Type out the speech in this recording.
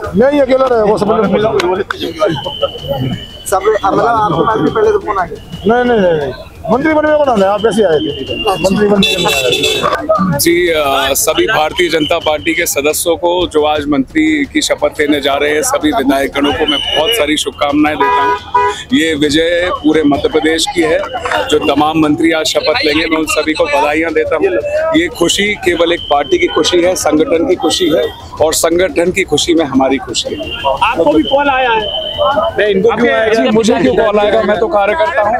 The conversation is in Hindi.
नहीं अकेला रहे वो सब सब मतलब आपके पास भी पहले तो फ़ोन आ गया। नहीं नहीं नहीं मंत्री बनने को ना आप कैसे आए थे। मंत्री बनने के लिए आए जी सभी भारतीय जनता पार्टी के सदस्यों को जो आज मंत्री की शपथ लेने जा रहे हैं सभी विधायकगणों को मैं बहुत सारी शुभकामनाएँ देता हूँ। ये विजय पूरे मध्य प्रदेश की है जो तमाम मंत्री आज शपथ लेंगे मैं उन सभी को बधाइयाँ देता हूँ। ये खुशी केवल एक पार्टी की खुशी है संगठन की खुशी है और संगठन की खुशी में हमारी खुशी है। आपको भी कॉल आया है? मैं इनको क्यों आया? मुझे क्यों कॉल आएगा? मैं तो कार्यकर्ता हूँ।